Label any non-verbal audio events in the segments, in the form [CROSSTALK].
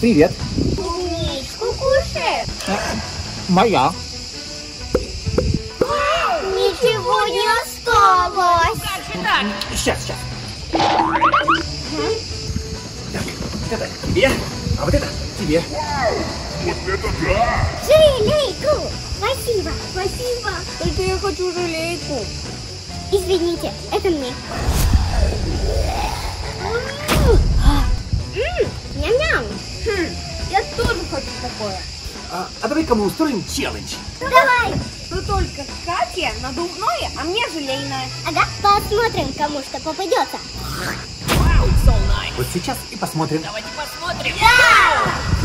Привет. Яичко кушаешь? Моя. Ничего не осталось. Сейчас, сейчас. Так, это тебе, а вот это тебе. Желейку. Спасибо, спасибо. Только я хочу желейку. Извините, это мне. Ням-ням. Хм, я тоже хочу такое. А, а давай-ка мы устроим челлендж. Давай. Но только Кате надувное, а мне желейное. Ага, посмотрим, кому что попадется. Вот сейчас и посмотрим. Давайте посмотрим. Прикольно.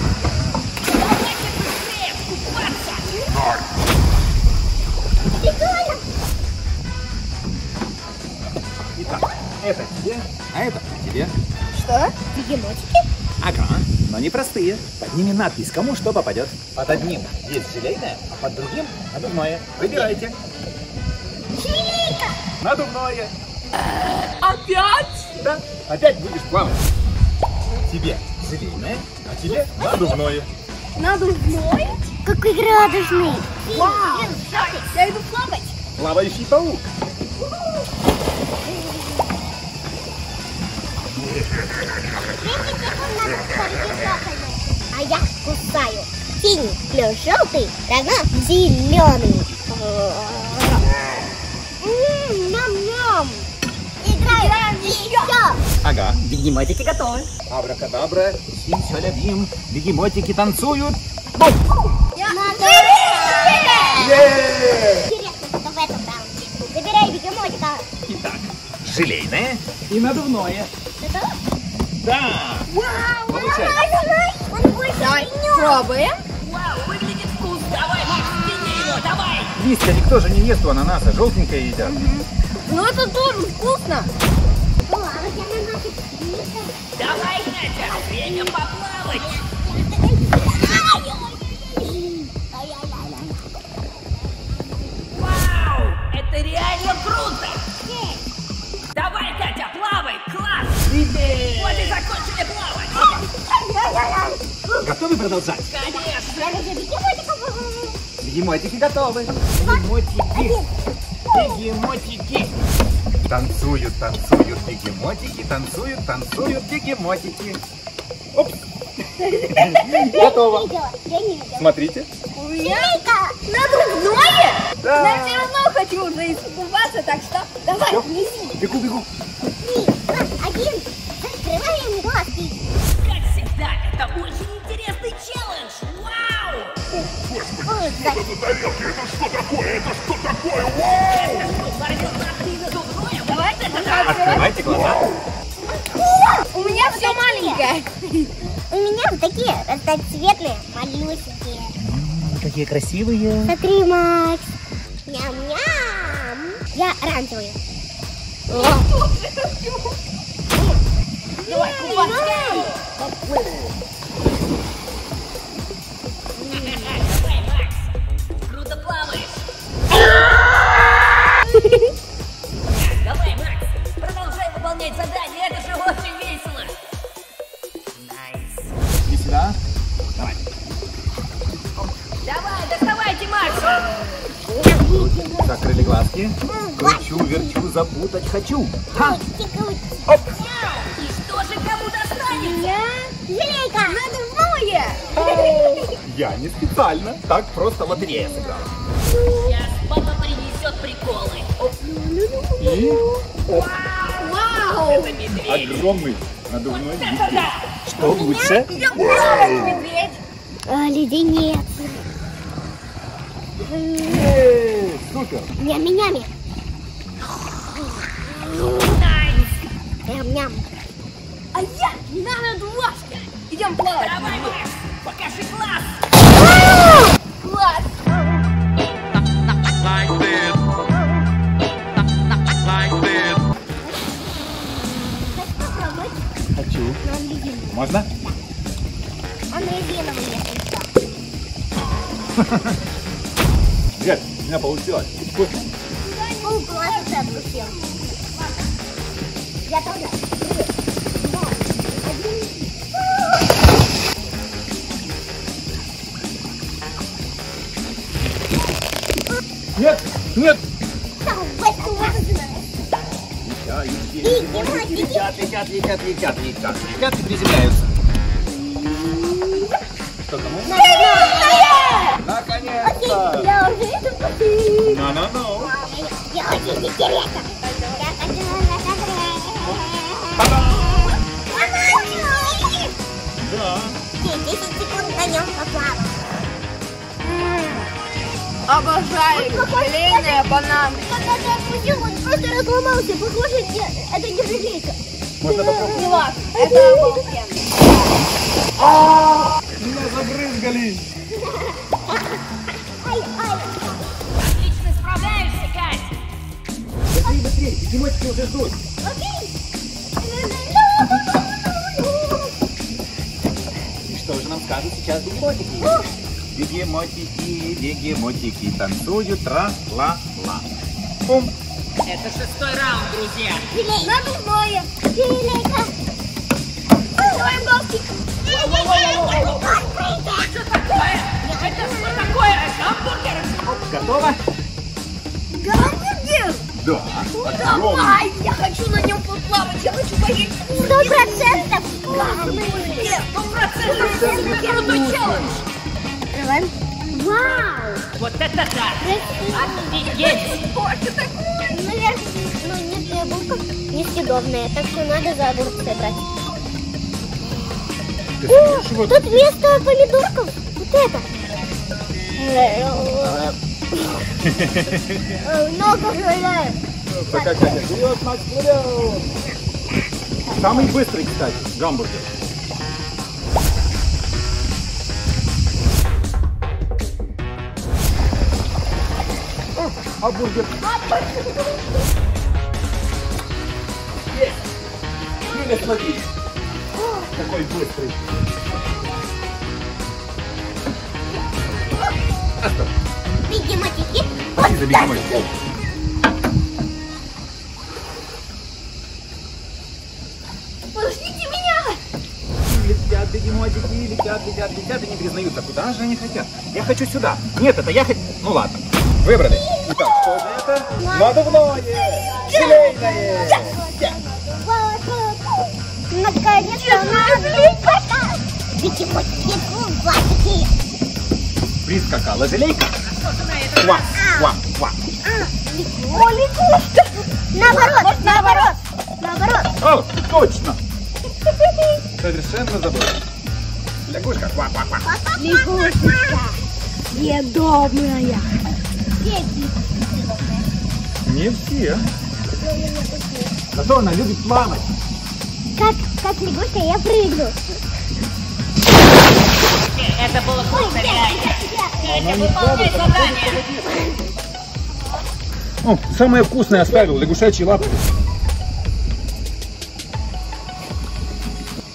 Итак, это тебе, а это тебе. Что? Бегемотики? Ага, но не простые. Под ними надпись, кому что попадет. Под одним есть желейное, а под другим надувное. Выбирайте. Желейка. Надувное. Опять? Да, опять будешь плавать. Тебе желейное, а тебе надувное. Надувное? Какой радужный. Вау! Я иду плавать. Плавающий паук. А я кусаю. Синий плюс желтый равно зеленый. Ням-ням. Играем еще. Ага. Бегемотики готовы. Абракадабра, сим-сё-ля-бим, бегемотики танцуют. Интересно, что в этом раунде. Забирай бегемотика. Итак, желейное и надувное. Готово? Да! Вау, Получай. Он больше Давай, принес. пробуем. Вау, выглядит вкус. Давай, Макс, тяни его, давай. Листья никто же не ест у ананаса, желтенькое едят. Ну это тоже вкусно. Она нафиг. Давай, Катя, время поплавать. Реально круто. Давай, Катя, плавай, класс. Вот и закончили плавать. Готовы продолжать? Конечно. Бегемотики готовы. Бегемотики. Бегемотики. Танцуют, танцуют бегемотики, танцуют, танцуют бегемотики. Оп. [LAUGHS] Готово. Смотрите. У меня надувное. Да. Но я все равно хочу уже искупаться, так что давай, Всё. неси. Бегу, бегу. Три, два, один. Закрываем глазки. Как всегда, это очень интересный челлендж. Вау! Ой, да. Это что, сорвет нахрен надувное? Вот это да! Открывайте глаза. У меня все маленькое. [LAUGHS] У меня вот такие разноцветные, малюсенькие. Какие красивые. Смотри, Макс. Ням-ням. Я оранжевый. Давай, купаться. Запутать хочу. Ха. Оп. И что же кому достанется? Я желейка. Надувное. Я не специально. Так просто лотерея сыграла. Сейчас папа принесет приколы. И оп, Вау. Это медведь! огромный надувной медведь. да! Что лучше? Медведь. А, леденец. Супер. Нями-нями. Nice! Ням-ням. А я на надувашке. Идем плавать. Давай, Макс! Покажи класс! Класс. like this. Like this. Хочу. Можно? Он резиновый. Нет, у меня получилось. О, класс, это отпустил. Я тоже. Три, два, один. Нет, нет. Летят, летят, летят, летят, летят, летят, и приземляются. Что, кому? Наконец-то! Ну-ну-ну. Я очень интересно. Да. 10 секунд на нем поплавать. Обожаю желейные бананы. Когда ты отпустил, он просто разломался. Похоже, это не желейка. Можно попробовать. Не важно, это обалденно. Меня забрызгали. Ай, ай. Отлично справляешься, Кать! Быстрее, быстрее, бегемотики уже ждут. Окей. Скажут сейчас бегемотики? Бегемотики, бегемотики танцуют тра-ла-ла. Пум. Это шестой раунд, друзья. Желейка. Надувное. Желейка. Ой, Балтик. Что такое? Это что такое? Гамбургер? Готово? Гамбургер? Да. Давай, я хочу на нем поплавать, я хочу поесть Сто процентов. Нет, сто процентов это крутой челлендж. Открываем. Вау. Вот это да! Офигеть! Это такое? Наверное, ну нет, яблоко несъедобное, так что надо за огурцы брать. О, тут вместо помидорков вот это. [LAUGHS] Много гуляет. Пока Катя вперед, Макс, вперед! Самый быстрый, кстати, гамбургер. А бургер. Есть. Юля, смотри. Какой быстрый. Бегемотики. Иди за бегемотиком. Подождите меня! Летят бегемотики, летят, летят, летят и не признаются. Куда же они хотят? Я хочу сюда. Нет, это я хочу... Ну ладно. Выбрали. Итак, что же это? Надувное. Желейное. Наконец-то надо пока. Бегемотики, кубатики. Прискакала желейка. Ква, ква, ква. О, лягушка. Наоборот, наоборот, наоборот. О, точно. Совершенно забыл. Лягушка, ква, ква, ква. Лягушечка. Съедобная. Не все. Зато она любит плавать. Как, как лягушка я прыгну. Это было круто, реально. Катя, выполняй задание. О, самое вкусное оставил, лягушачьи лапы.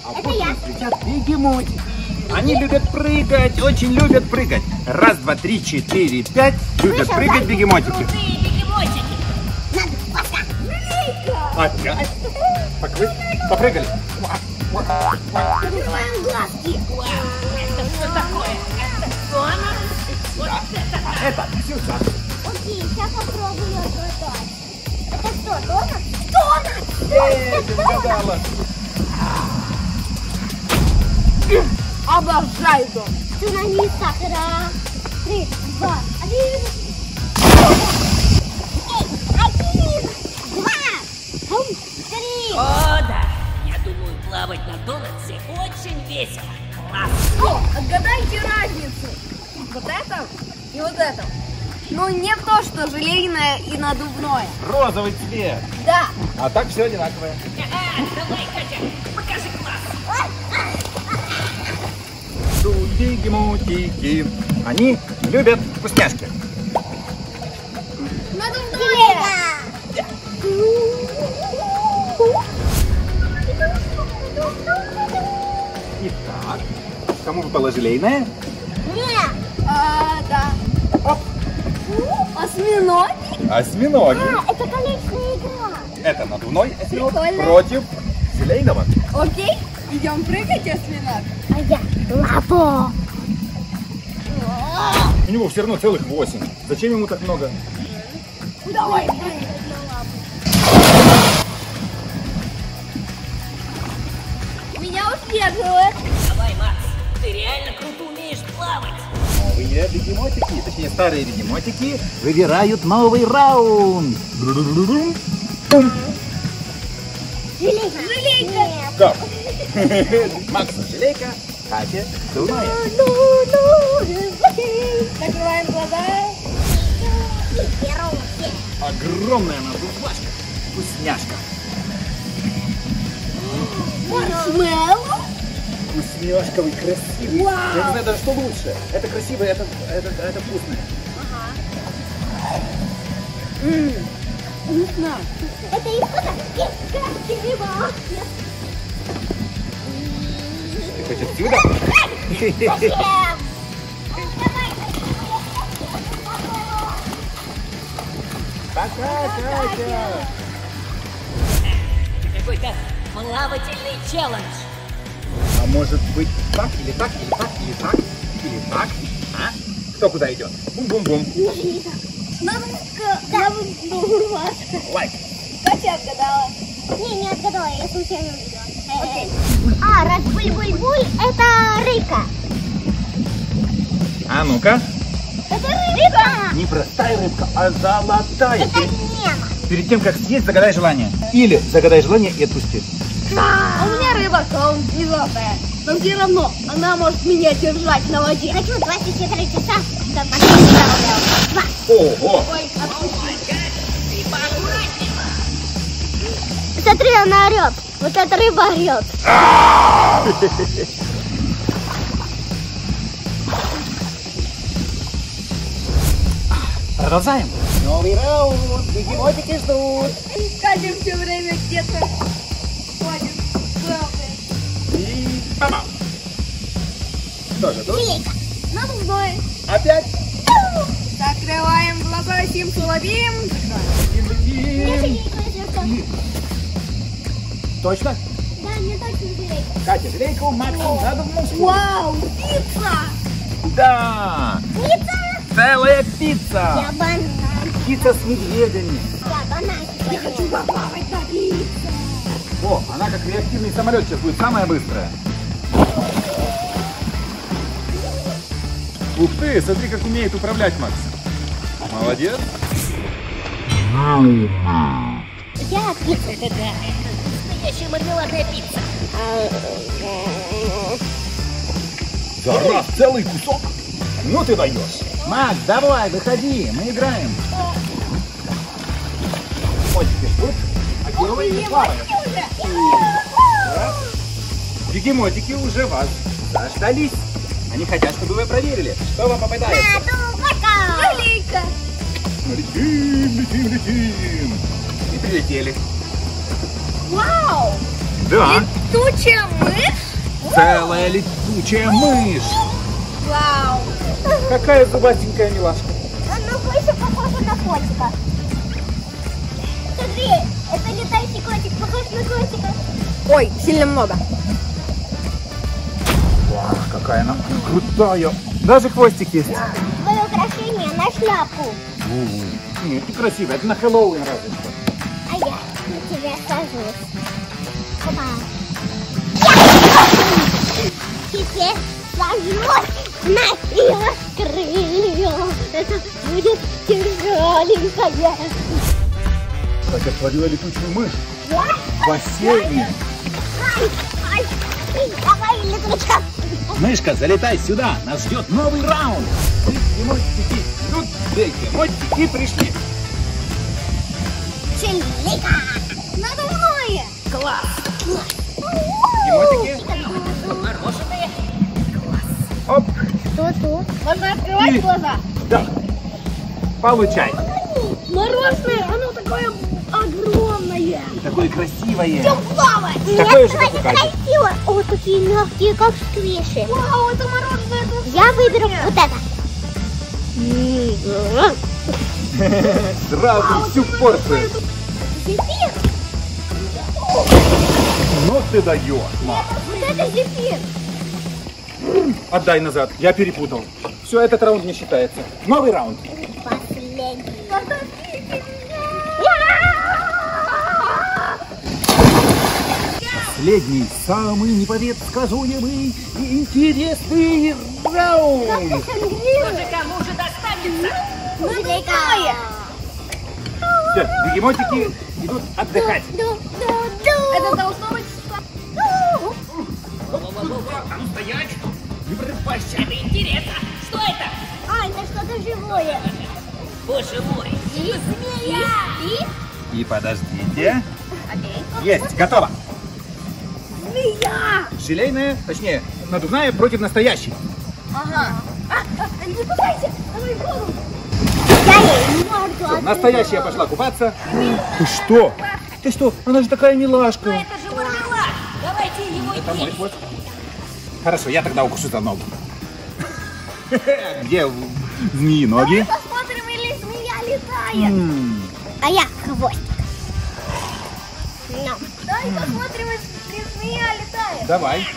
А Это я. летят бегемотики. Они любят прыгать, очень любят прыгать. Раз, два, три, четыре, пять. Любят Слышал, прыгать да? бегемотики. Бегемотики. Опять. Покры... Попрыгали. Открываем глазки. Вау, это что такое? Это донор? Вот это да. Это сюда. Окей, сейчас попробую открывать. Это что, донат? Донат! Эй, ты угадала. Обожаю дом. Цунами сахара. Три, два, один. Эй, один, два, хум, три. О, да. Я думаю, плавать на донатсе очень весело. Класс. О, отгадайте разницу. Вот это и вот это. Ну, не то, что желейное и надувное. Розовый цвет. Да. А так все одинаковое. А, давай, Бегемотики. Они любят вкусняшки. Итак, кому выпало желейное? Мне. А, да. Оп. Осьминоги? Осьминоги. А, это колечная игра. Это надувной осьминог против желейного. Окей, идем прыгать, осьминог. А я лапо. У него все равно целых восемь. Зачем ему так много? Давай. Меня удерживает. Давай, Макс, ты реально круто умеешь плавать. Новые бегемотики, точнее старые бегемотики, выбирают новый раунд. Бум. Макс, желейка, Катя, дурная. Закрываем глаза. Огромная надувашка. Вкусняшка. Маршмеллоу. Вкусняшковый, красивый. Вау. Я не знаю даже, что лучше. Это красивое, это, это, это вкусное. Вкусно. Это и красиво. Ты хочешь сюда? Пока, Катя. Какой-то плавательный челлендж. А может быть так, или так, или так, или так, или так? А? Кто куда идет? Бум-бум-бум. Надо урваться. Лайк. Катя отгадала. Не, не отгадала, я случайно увидела. Э, А, раз буль-буль-буль, это рыбка. А ну-ка. Это рыбка. Не простая рыбка, а золотая. Это Перед, Немо. перед тем, как съесть, загадай желание. Или загадай желание и отпусти. А у меня рыба золотая. Но все равно она может меня держать на воде. Хочу 24 часа, Два. Ого! Ой, отпусти. Смотри, она орет. Вот эта рыба орет. Продолжаем. Новый раунд. Бегемотики ждут. Катя все время где-то ходит. Главное. И мама. Что же тут? Желейка. Надувной. Опять? Закрываем глаза, сим сулабим. Мне Точно? Да, мне точно желейка. Катя, желейку, Максим, надувнушку. Вау, пицца. Да! Пицца. Целая Я пицца! банан. Пицца с медведями. Я банан. Я хочу поплавать на пицце. О, она как реактивный самолет сейчас будет самая быстрая. Ух ты, смотри, как умеет управлять Макс. Молодец. Я пицца. Да, настоящая мармеладная пицца. Раз целый кусок? Ну ты даешь. Макс, давай, выходи, мы играем. Мотики ждут, а герои не. Бегемотики уже вас заждались. Они хотят, чтобы вы проверили, что вам попадается. Надувка. Желейка. Летим, летим, летим. И прилетели. Вау. Да, Летучая мышь. целая летучая мышь. Вау. Какая зубастенькая милашка. Она больше похожа на котика. Смотри, это летающий котик, похож на котика. Ой, сильно много. Вау, какая она крутая. Даже хвостик есть. Твое украшение на шляпу. Нет, не красиво, это на Хэллоуин разве что. Я сажусь. Опа. Теперь сажусь на ее крылья. Это будет тяжеленькое. Катя творила летучую мышь Да? в бассейне. Ай, ай, ай, Давай, летучка. Мышка, залетай сюда, нас ждет новый раунд. Бегемотики идут, бегемотики пришли. Челика. Надувное. Класс! Бегемотики, Мороженое? оп, Что тут? Можно открывать И- глаза. да, получай. Мороженое, оно такое огромное. Такое красивое. Плавать. Такое же, как красиво. О, такие мягкие, как сквиши. Вау, это мороженое. это Я выберу вот это. Сразу всю порцию. Зефир. Ну ты даешь, мам. Вот это зефир. Отдай назад, я перепутал. Все, этот раунд не считается. Новый раунд. Последний. Последний, самый непредсказуемый и интересный раунд. Кому же достанется? Все, бегемотики идут отдыхать. Это должно быть... А ну стоять! Не припасть, это интересно! Что это? А, это что-то живое. Боже мой! И змея. И И подождите. Есть, готово. змея. Желейная, точнее, надувная против настоящей. Ага. А, не пугайся. Давай в Настоящая пошла купаться. Ты что? Ты что? Она же такая милашка. Это же мармелад! Давайте его Это мой есть! хвост. Хорошо, я тогда укушу за ногу. Где змеи ноги? Посмотрим, или змея летает. А я хвостик. Ням. Дай посмотрим, если змея летает. Давай.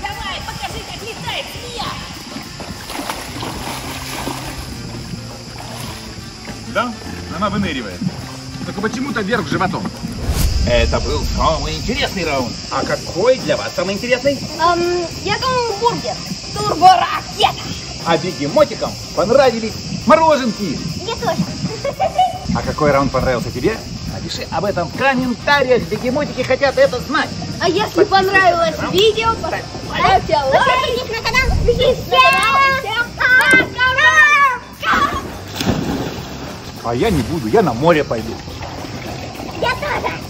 Давай, покажи, как летает змея! Да? Она выныривает. Только почему-то вверх животом. Это был самый интересный раунд. А какой для вас самый интересный? Эм, я думаю, бургер. Турборакета. А бегемотикам понравились мороженки. Мне тоже. А какой раунд понравился тебе? Напиши об этом в комментариях. Бегемотики хотят это знать. А если понравилось видео, поставьте лайк. Подписывайтесь на канал. И всем пока. А я не буду, я на море пойду. Я тоже.